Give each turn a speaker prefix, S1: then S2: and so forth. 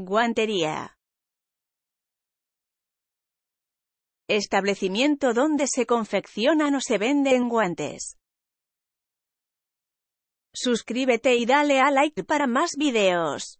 S1: Guantería. Establecimiento donde se confeccionan o se venden guantes. Suscríbete y dale a like para más videos.